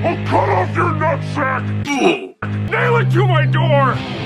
I'll cut off your nutsack! Nail it to my door!